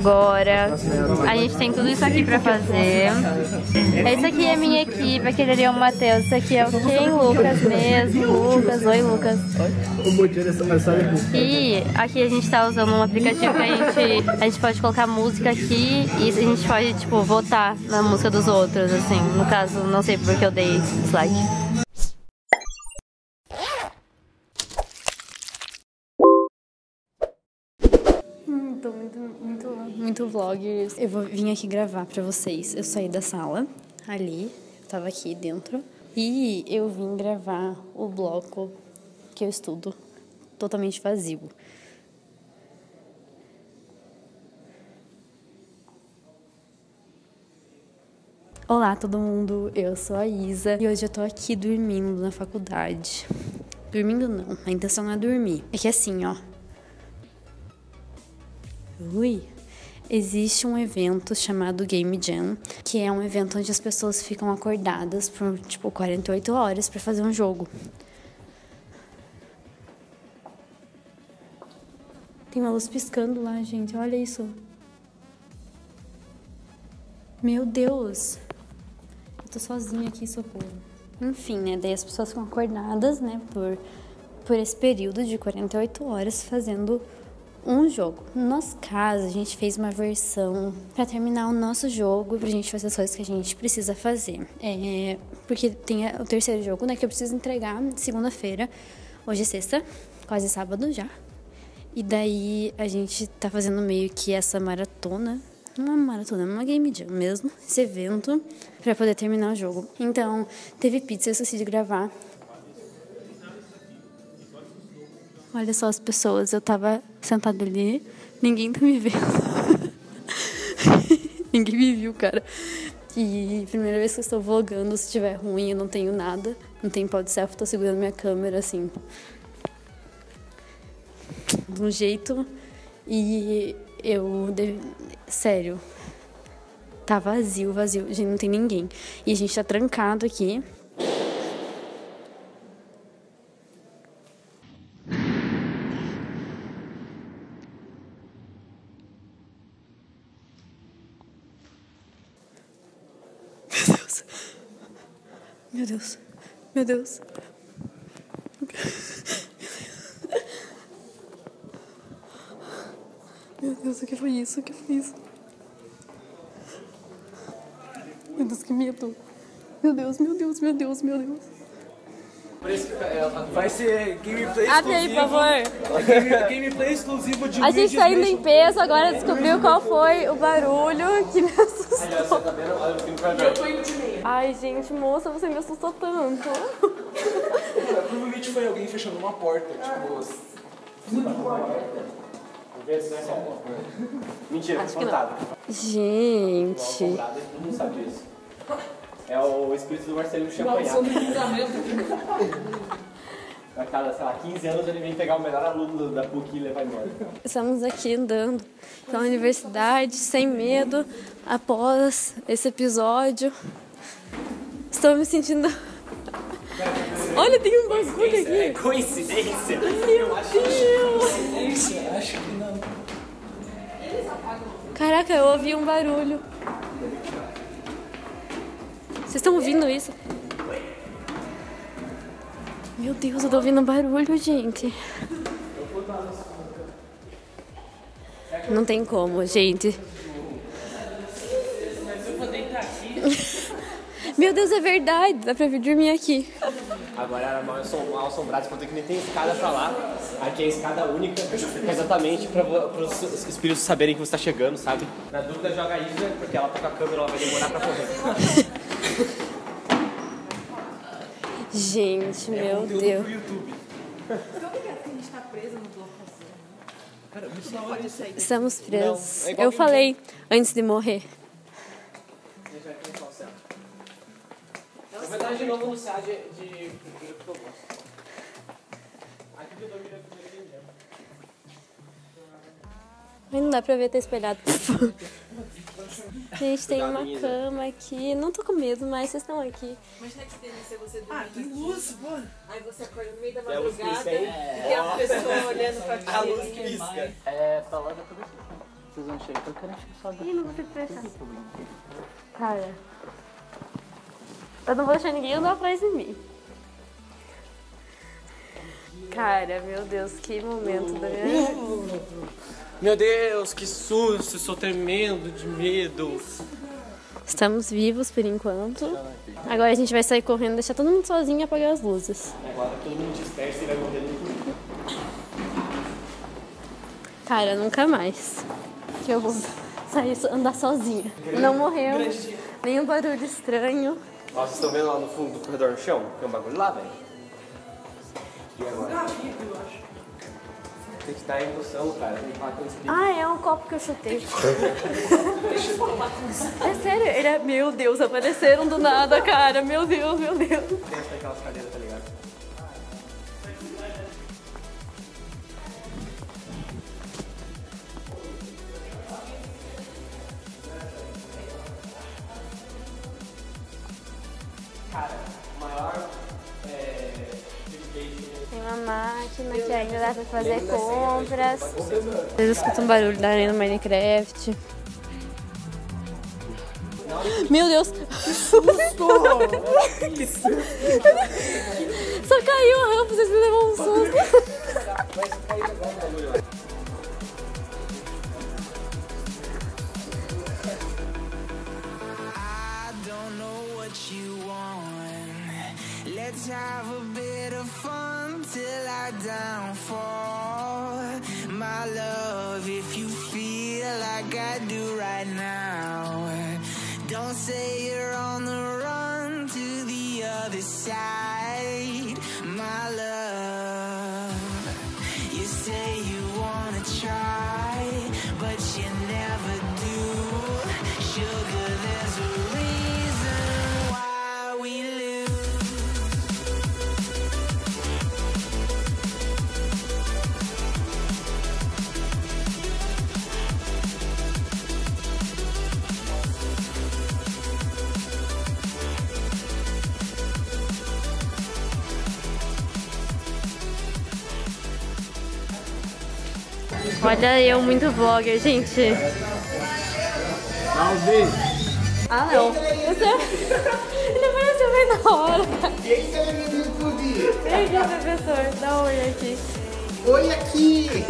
Agora, a gente tem tudo isso aqui pra fazer. Esse aqui é minha equipe, aquele ali é o Matheus, esse aqui é o Ken Lucas mesmo. Lucas, oi Lucas. E aqui a gente tá usando um aplicativo que a gente, a gente pode colocar música aqui e a gente pode, tipo, votar na música dos outros, assim. No caso, não sei porque eu dei dislike. Tô muito, muito, muito. Eu vou vir aqui gravar pra vocês. Eu saí da sala, ali, eu tava aqui dentro. E eu vim gravar o bloco que eu estudo totalmente vazio. Olá, todo mundo. Eu sou a Isa e hoje eu tô aqui dormindo na faculdade. Dormindo não, a intenção não é dormir. É que assim, ó. Ui. Existe um evento chamado Game Jam, que é um evento onde as pessoas ficam acordadas por tipo 48 horas para fazer um jogo. Tem uma luz piscando lá, gente. Olha isso. Meu Deus. Eu tô sozinha aqui, socorro. Enfim, né? Daí as pessoas ficam acordadas, né? Por, por esse período de 48 horas fazendo um jogo. No nosso caso, a gente fez uma versão para terminar o nosso jogo, pra gente fazer as coisas que a gente precisa fazer. É, porque tem o terceiro jogo, né? Que eu preciso entregar segunda-feira. Hoje é sexta, quase sábado já. E daí a gente tá fazendo meio que essa maratona. Uma maratona, uma game jam mesmo. Esse evento para poder terminar o jogo. Então, teve pizza, eu esqueci de gravar. Olha só as pessoas, eu tava sentada ali, ninguém tá me vendo. ninguém me viu, cara. E primeira vez que eu estou vlogando, se estiver ruim, eu não tenho nada. Não tem pau de selfie, tô segurando minha câmera assim. De um jeito. E eu. Sério. Tá vazio, vazio. Gente, não tem ninguém. E a gente tá trancado aqui. Meu Deus. Meu Deus. Meu Deus, o que foi isso? O que foi isso? Meu Deus, que medo. Meu Deus, meu Deus, meu Deus, meu Deus. Vai ser gameplay Abre aí, por favor. Game, gameplay exclusivo de A gente tá indo em peso, agora descobriu qual foi o barulho que me assustou. Ai, gente, moça, você me assustou tanto. Provavelmente foi alguém fechando uma porta, tipo. Mentira, foi espantado. Gente. Todo mundo sabe disso. É o espírito do Marcelinho Champagnat. A cada, sei lá, 15 anos ele vem pegar o melhor aluno da PUC e levar embora. Estamos aqui andando pela universidade, sem medo, após esse episódio. Estou me sentindo. Olha, tem um bagulho É aqui. coincidência? Meu Deus! Coincidência? Acho que não. Caraca, eu ouvi um barulho. Vocês estão ouvindo isso? Meu Deus, eu tô ouvindo barulho, gente. Não tem como, gente. Meu Deus, é verdade. Dá pra vir dormir aqui. Agora era mal mal assombrado, quanto que nem tem escada pra lá. Aqui é a escada única, exatamente pra, vo- os espíritos saberem que você tá chegando, sabe? Na dúvida, joga a Isa, porque ela tá com a câmera, ela vai demorar pra correr. Gente, meu Deus. YouTube. Estamos presos. Não, é Eu falei antes de morrer. Eu vou entrar de novo no site de, de, de que eu gosto. Aqui que eu dormi na primeira reunião. Mas não dá pra ver, tá espelhado. Gente, tem uma cama aqui. Não tô com medo, mas vocês estão aqui. Imagina que delícia você dormir. Ah, tem luz, pô. Aí você acorda no meio da É que madrugada aí? e tem uma pessoa olhando pra ti. A luz que pisca. É, tá lá da tudo aqui. vocês vão chegar. Eu quero só Ih, não vou ter que prestar. Cara. Eu não vou deixar ninguém andar atrás de mim. Cara, meu Deus, que momento da minha vida. Meu Deus, que susto, estou tremendo de medo. Estamos vivos por enquanto. Agora a gente vai sair correndo, deixar todo mundo sozinho e apagar as luzes. Agora todo mundo dispersa e vai morrer Cara, nunca mais. Que eu vou sair andar sozinha. Não morreu. Nenhum barulho estranho. Ó, vocês estão vendo lá no fundo do corredor no chão? Tem um bagulho lá, velho. E agora? Tem que estar em noção, cara. Tem que esse Ah, é um copo que eu chutei. é sério, ele é. Meu Deus, apareceram do nada, cara. Meu Deus, meu Deus. dentro daquelas cadeiras, tá ligado? Cara, máquina que ainda dá pra fazer compras. Vocês escutam barulho da arena no Minecraft. Meu Deus! Só a bit of fun till I downfall. My love, if you feel like I do right now, don't say you're on the run to the other side. Olha eu, muito vlogger, gente. Ah, não. Você... Ele apareceu bem na hora. Vem aqui, professor. Dá um oi aqui. Oi aqui!